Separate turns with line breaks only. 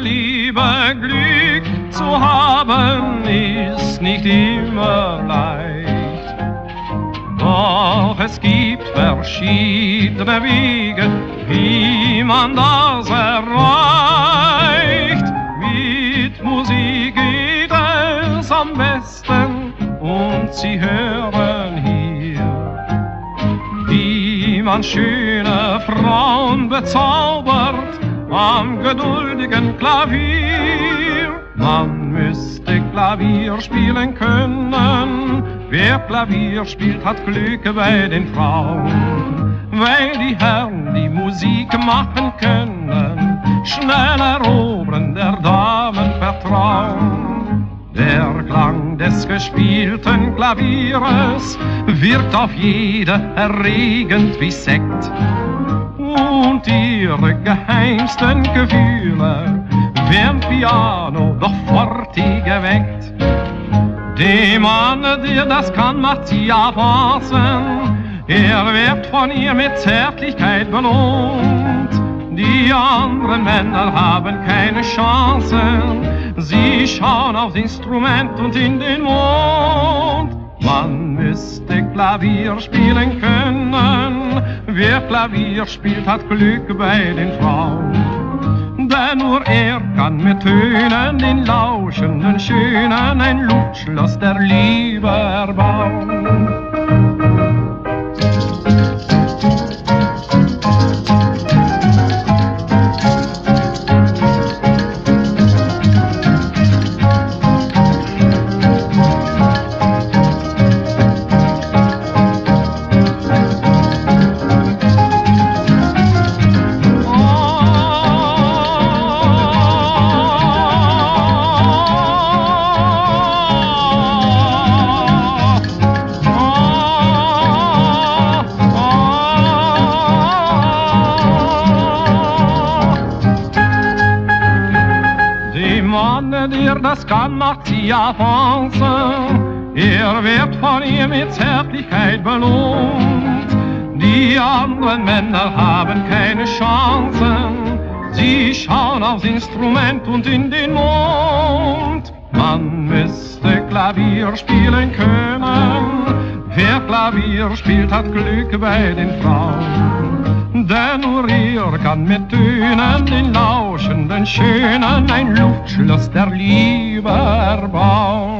Liebe Glück zu haben, ist nicht immer leicht. Doch es gibt verschiedene Wege, wie man das erreicht. Mit Musik geht es am besten und Sie hören hier, wie man schöne Frauen bezaubert am geduldigen Klavier. Man müsste Klavier spielen können. Wer Klavier spielt, hat Glück bei den Frauen. Weil die Herren die Musik machen können, schnell erobern der Damen Vertrauen. Der Klang des gespielten Klavieres wirkt auf jede erregend wie Sekt und ihre geheimsten Gefühle werden Piano doch forti geweckt. Dem Mann, der das kann, macht sie Avancen. Er wird von ihr mit Zärtlichkeit belohnt. Die anderen Männer haben keine Chancen. Sie schauen aufs Instrument und in den Mond. Man müsste Klavier spielen können Wer Klavier spielt, hat Glück bei den Frauen. Denn nur er kann mit Tönen den lauschenden Schönen ein Luftschloss der Liebe erbauen. Mann, der das kann, macht sie Avance. Er wird von ihr mit Zärtlichkeit belohnt. Die anderen Männer haben keine Chancen. Sie schauen aufs Instrument und in den Mond. Man müsste Klavier spielen können. Wer Klavier spielt, hat Glück bei den Frauen. Denn nur ihr kann mit Tönen den lauschenden Schönen ein Luftschloss der Liebe erbauen.